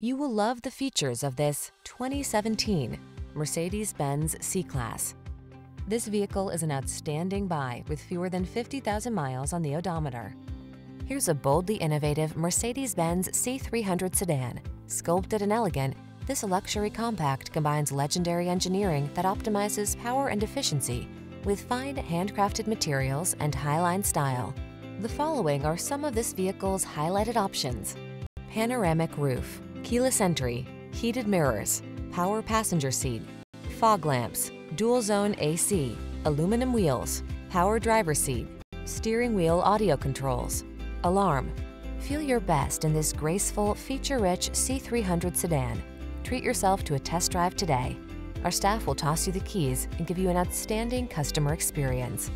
You will love the features of this 2017 Mercedes-Benz C-Class. This vehicle is an outstanding buy with fewer than 50,000 miles on the odometer. Here's a boldly innovative Mercedes-Benz C300 sedan. Sculpted and elegant, this luxury compact combines legendary engineering that optimizes power and efficiency with fine handcrafted materials and highline style. The following are some of this vehicle's highlighted options. Panoramic roof, keyless entry, heated mirrors, power passenger seat, fog lamps, dual zone AC, aluminum wheels, power driver seat, steering wheel audio controls, alarm. Feel your best in this graceful, feature-rich C300 sedan. Treat yourself to a test drive today. Our staff will toss you the keys and give you an outstanding customer experience.